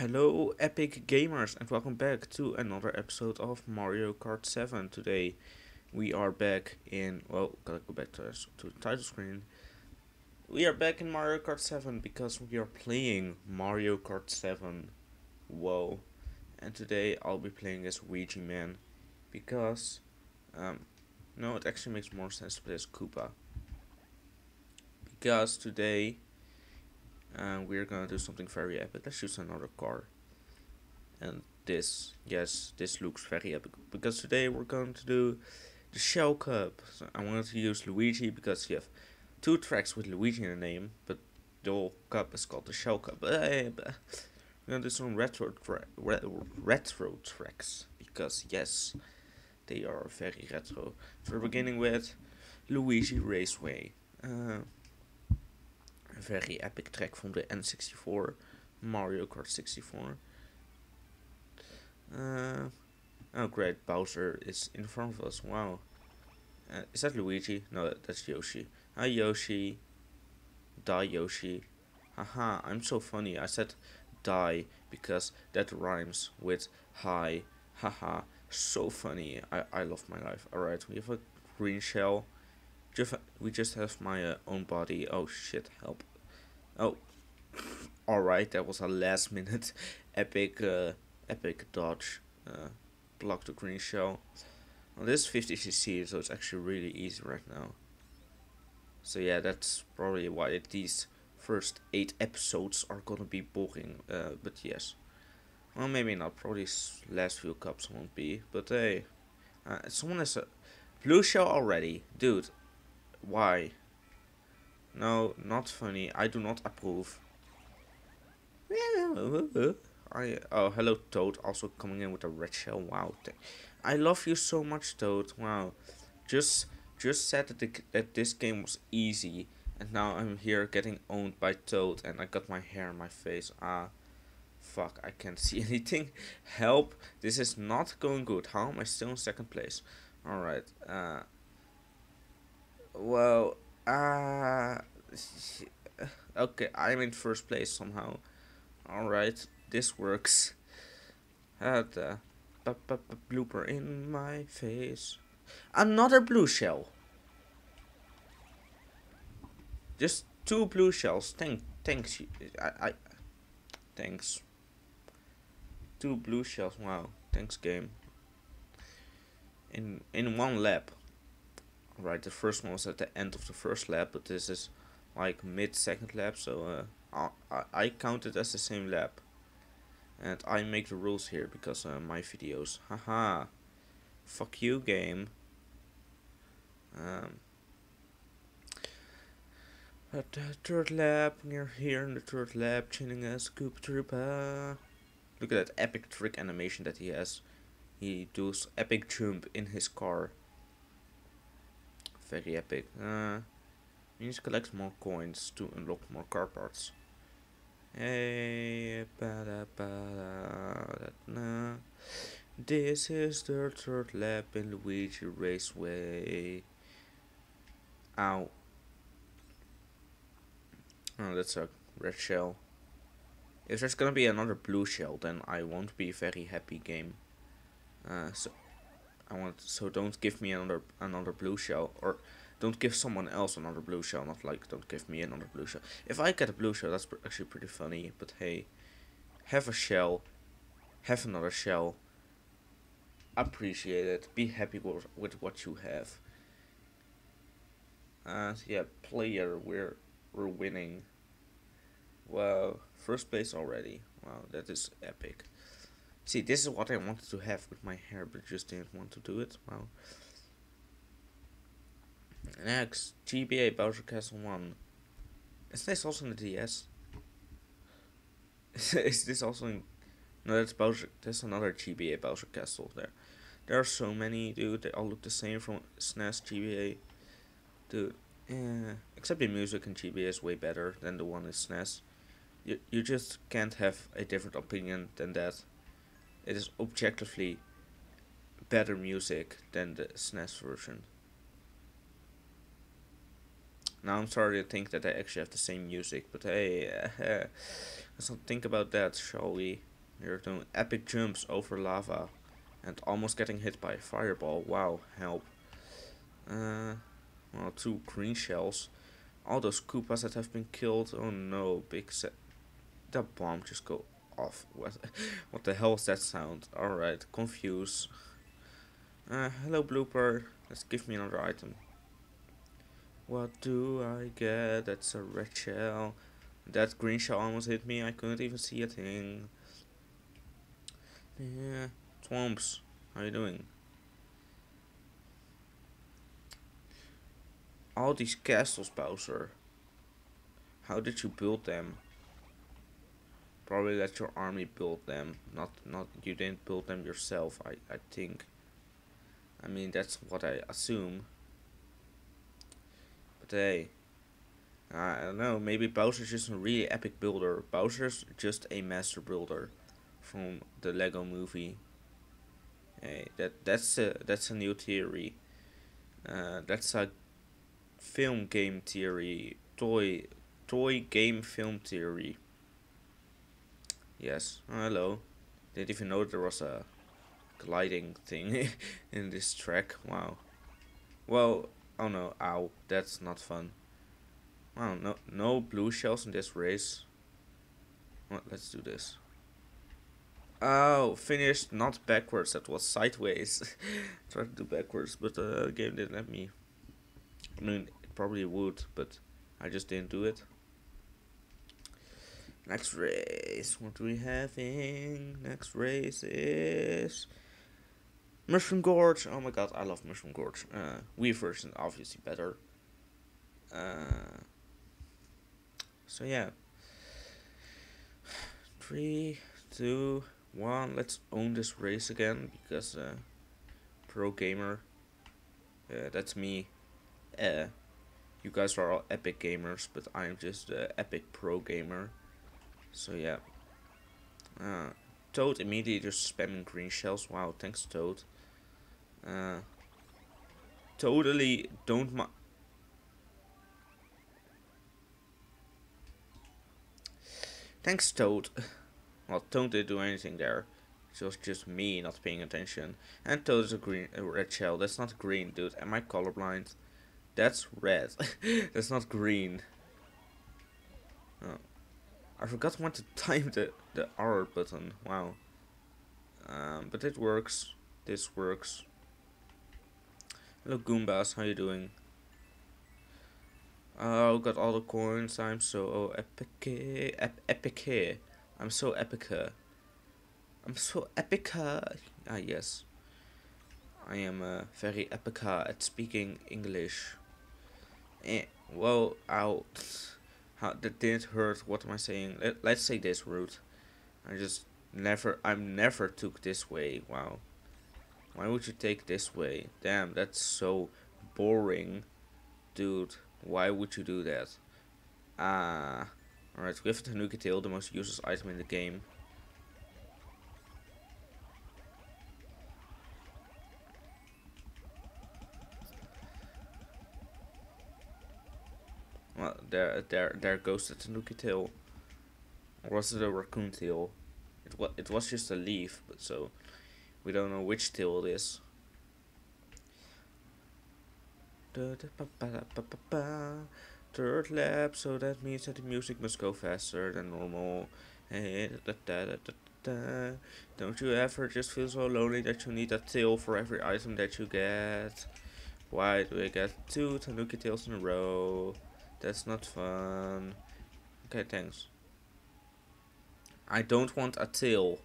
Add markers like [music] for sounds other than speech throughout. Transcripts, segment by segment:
Hello, epic gamers, and welcome back to another episode of Mario Kart 7. Today, we are back in. Well, gotta go back to, to the title screen. We are back in Mario Kart 7 because we are playing Mario Kart 7. Whoa. And today, I'll be playing as Luigi Man because. Um, no, it actually makes more sense to play as Koopa. Because today, and we're gonna do something very epic. Let's use another car. And this, yes, this looks very epic because today we're going to do the Shell Cup. So I wanted to use Luigi because you have two tracks with Luigi in the name, but the whole cup is called the Shell Cup. But we're gonna do some retro tra- re- retro tracks because yes, they are very retro. So we're beginning with Luigi Raceway. Uh, very epic track from the N64, Mario Kart 64. Uh, oh great, Bowser is in front of us, wow. Uh, is that Luigi? No, that, that's Yoshi. Hi Yoshi. Die Yoshi. Haha, I'm so funny. I said die because that rhymes with hi. Haha, so funny. I, I love my life. Alright, we have a green shell. We just have my uh, own body. Oh shit, help. Oh, alright, that was a last minute [laughs] epic uh, epic dodge. Uh, block the green shell. Well, this 50cc, so it's actually really easy right now. So yeah, that's probably why these first 8 episodes are gonna be boring. Uh, but yes. Well, maybe not. Probably last few cups won't be. But hey, uh, someone has a blue shell already. Dude, why? No, not funny. I do not approve. I oh hello Toad also coming in with a red shell. Wow, I love you so much Toad. Wow, just just said that the, that this game was easy, and now I'm here getting owned by Toad, and I got my hair in my face. Ah, fuck! I can't see [laughs] anything. Help! This is not going good. How am I still in second place? All right. Uh. Well. Uh, okay, I'm in first place somehow. Alright, this works. Had a blooper in my face. Another blue shell. Just two blue shells. Thank, thanks. I, I, thanks. Two blue shells. Wow. Thanks, game. In in one lap. Right, the first one was at the end of the first lap, but this is like mid second lap, so uh, I, I, count it as the same lap. And I make the rules here because uh, my videos. Haha. Fuck you, game. Um, at the third lap, we're here in the third lap, chilling as Koopa Troopa. Look at that epic trick animation that he has. He does epic jump in his car. Very epic. Uh, you need to collect more coins to unlock more car parts. Hey, ba-da, ba-da, da, This is the third lap in Luigi Raceway. Ow. Oh, that's a red shell. If there's gonna be another blue shell, then I won't be very happy game. Uh, so I want so don't give me another another blue shell or don't give someone else another blue shell. Not like don't give me another blue shell. If I get a blue shell, that's actually pretty funny. But hey, have a shell, have another shell. Appreciate it. Be happy with with what you have. Uh, yeah, player, we're we're winning. Wow, first place already. Wow, that is epic. See, this is what I wanted to have with my hair, but just didn't want to do it. Wow. Next, GBA Bowser Castle 1. Isn't this also in the DS? [laughs] is this also in... No, that's Bowser... There's another GBA Bowser Castle there. There are so many, dude. They all look the same from SNES GBA. Dude, yeah. Except the music in GBA is way better than the one in SNES. You, you just can't have a different opinion than that. It is objectively better music than the SNES version. Now I'm starting to think that they actually have the same music, but hey, uh, [laughs] let's not think about that, shall we? You're doing epic jumps over lava and almost getting hit by a fireball. Wow, help. Uh, well, two green shells. All those Koopas that have been killed. Oh no, big set. That bomb just go off. [laughs] What, what the hell is that sound? Alright, confused. Uh, hello blooper. Let's give me another item. What do I get? That's a red shell. That green shell almost hit me. I couldn't even see a thing. Yeah, Thwomps, how you doing? All these castles, Bowser. How did you build them? Probably let your army build them. Not, not you didn't build them yourself. I, I think. I mean, that's what I assume. Hey, I don't know. Maybe Bowser's just a really epic builder. Bowser's just a master builder from the Lego Movie. Hey, that that's a that's a new theory. Uh, that's a film game theory, toy toy game film theory. Yes. Oh, hello. Didn't even know there was a gliding thing [laughs] in this track. Wow. Well, oh no, ow, that's not fun. Wow, no, no blue shells in this race. Well, let's do this. Oh, finished not backwards, that was sideways. [laughs] Tried to do backwards, but uh, the game didn't let me. I mean, it probably would, but I just didn't do it. Next race, what we having? Next race is Mushroom Gorge. Oh my god, I love Mushroom Gorge. Uh, Wii version obviously better. Uh, so yeah. [sighs] Three, two, one. Let's own this race again because uh, pro gamer. Uh, that's me. Uh, you guys are all epic gamers, but I'm just uh, epic pro gamer. So yeah. Uh, Toad immediately just spamming green shells. Wow, thanks Toad. Uh, totally don't mind. Thanks Toad. Well, Toad didn't do anything there. It was just me not paying attention. And Toad is a green, a red shell. That's not green, dude. Am I colorblind? That's red. [laughs] That's not green. Oh. I forgot when to time the, the R button. Wow. Um, but it works. This works. Hello Goombas, how you doing? Oh, got all the coins. I'm so epic, ep epic. I'm so epic. I'm so epic. Ah yes. I am uh, very epic at speaking English. Eh, well, ow. How, that didn't hurt. What am I saying? Let, let's say this route. I just never, I'm never took this way. Wow. Why would you take this way? Damn, that's so boring. Dude, why would you do that? Ah. Alright, with the Tanuki Tail, the most useless item in the game. Well, there, there, there goes the Tanuki tail. Or was it a raccoon tail? It was, it was just a leaf, but so we don't know which tail it is. Third lap, so that means that the music must go faster than normal. Don't you ever just feel so lonely that you need a tail for every item that you get? Why do I get two Tanuki tails in a row? That's not fun. Okay, thanks. I don't want a tail.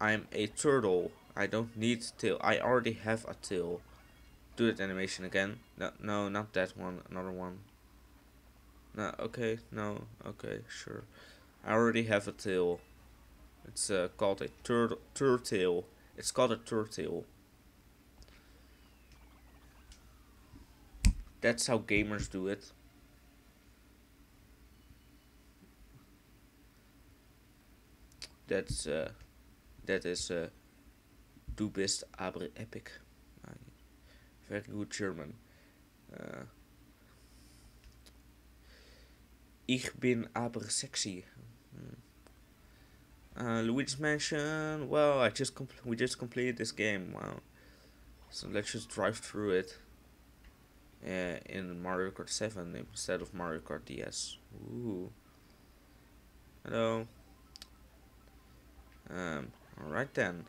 I'm a turtle. I don't need tail. I already have a tail. Do that animation again. No, no, not that one. Another one. No, okay, no, okay, sure. I already have a tail. It's uh, called a turtle. Turtle. It's called a turtle. That's how gamers do it. That's uh, that is uh, du bist aber epic. Very good German. Uh, ich bin aber sexy. Hmm. Uh, Luigi's Mansion. Well, I just we just completed this game. Wow. So let's just drive through it. Uh, in Mario Kart 7 instead of Mario Kart DS. Ooh. Hello. Um. All right then.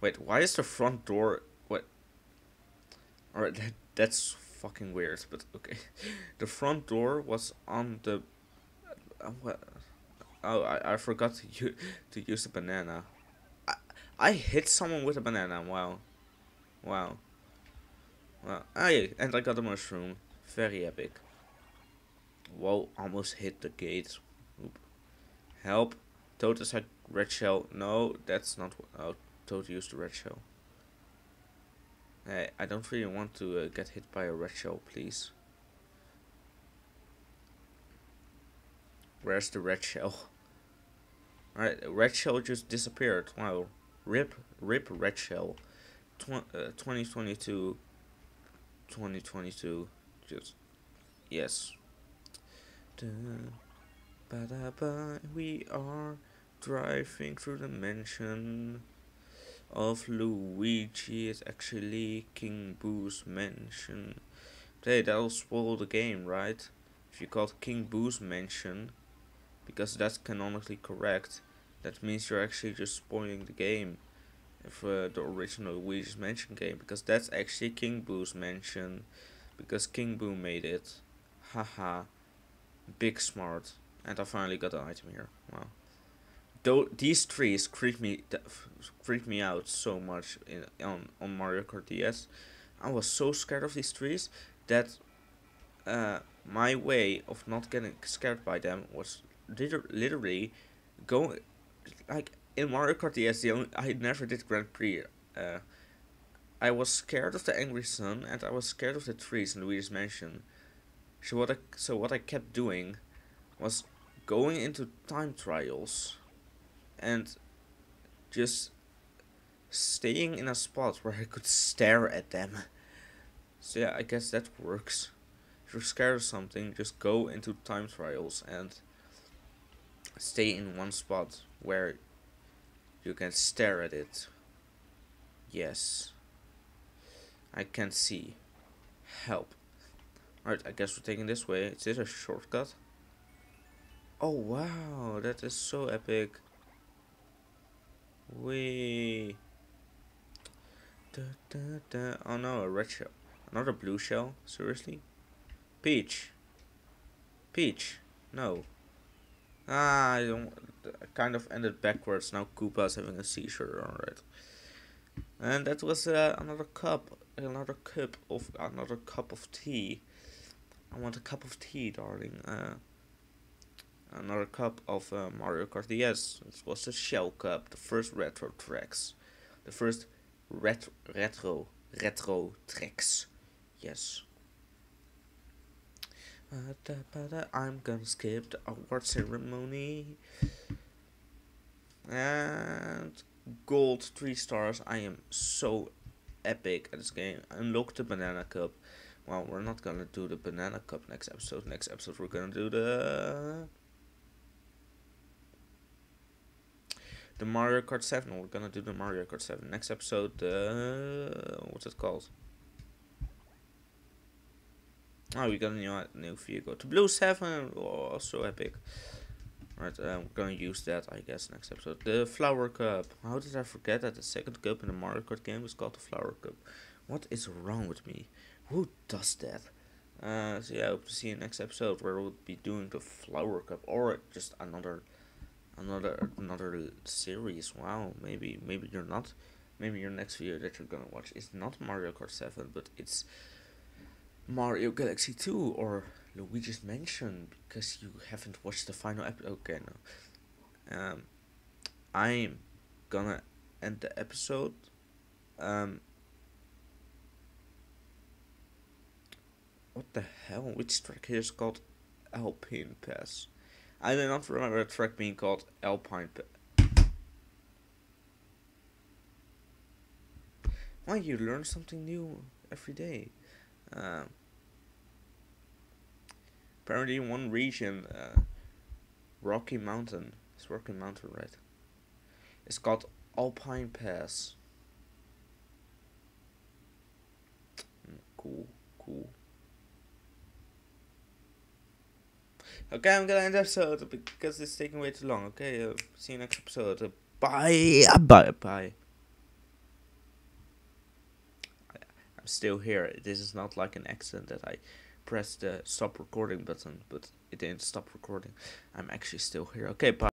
Wait, why is the front door? What? All right, that, that's fucking weird. But okay, [laughs] the front door was on the. Uh, what? Oh, I, I forgot to use, [laughs] to use the banana. I, I hit someone with a banana. Wow. Wow. Ah, yeah, and I got a mushroom. Very epic. Whoa, almost hit the gate. Oop. Help. Toad is red shell. No, that's not. Oh, Toad used the red shell. Hey, I don't really want to uh, get hit by a red shell, please. Where's the red shell? [laughs] Alright, red shell just disappeared. Wow. Rip, rip red shell. Tw uh, 2022. 2022. Just, yes. Ba da ba, we are driving through the mansion of Luigi. It's actually King Boo's mansion. Hey, that'll spoil the game, right? If you call King Boo's mansion, because that's canonically correct, that means you're actually just spoiling the game for the original Luigi's Mansion game, because that's actually King Boo's mansion, because King Boo made it. Haha. Big smart. And I finally got an item here. Wow. Though these trees creep me creep me out so much in on on Mario Kart DS. I was so scared of these trees that uh, my way of not getting scared by them was liter literally going like in Mario Kart DS. The only, I never did Grand Prix. Uh, I was scared of the angry sun and I was scared of the trees in Luigi's Mansion. So what I so what I kept doing was going into time trials and just staying in a spot where I could stare at them. So yeah, I guess that works. If you're scared of something, just go into time trials and stay in one spot where you can stare at it. Yes. I can see. Help. Alright, I guess we're taking this way. Is this a shortcut? Oh wow, that is so epic. We. Oh no, a red shell. Another blue shell? Seriously? Peach. Peach. No. Ah, I don't. I kind of ended backwards. Now Koopa's having a seizure. Alright. And that was uh, another cup. Another cup of another cup of tea. I want a cup of tea, darling. Uh, another cup of uh, Mario Kart DS. It was the Shell Cup, the first retro tracks, the first ret retro retro tracks. Yes. I'm gonna skip the award ceremony. And gold three stars. I am so epic at this game. Unlock the banana cup. Well, we're not gonna do the banana cup next episode. Next episode, we're gonna do the the Mario Kart 7. We're gonna do the Mario Kart 7. Next episode, uh, what's it called? Oh, we got a new, new vehicle. The Blue 7, oh, so epic. Right, I'm um, gonna use that, I guess, next episode. The Flower Cup. How did I forget that the second cup in the Mario Kart game is called the Flower Cup? What is wrong with me? Who does that? Uh, so yeah, I hope to see you next episode where we'll be doing the Flower Cup or just another another another series. Wow, maybe maybe you're not. Maybe your next video that you're gonna watch is not Mario Kart 7, but it's Mario Galaxy 2 or Luigi's Mansion because you haven't watched the final episode. Okay, no. Um, I'm gonna end the episode. Um, what the hell? Which track here is called Alpine Pass? I do not remember a track being called Alpine. Why you learn something new every day? Uh, apparently, in one region, uh, Rocky Mountain, It's Rocky Mountain, right? It's called Alpine Pass. Mm, Cool, cool. Okay, I'm gonna end the episode because it's taking way too long. Okay, uh, see you next episode. Uh, bye, bye, bye. I'm still here. This is not like an accident that I pressed the stop recording button, but it didn't stop recording. I'm actually still here. Okay, bye.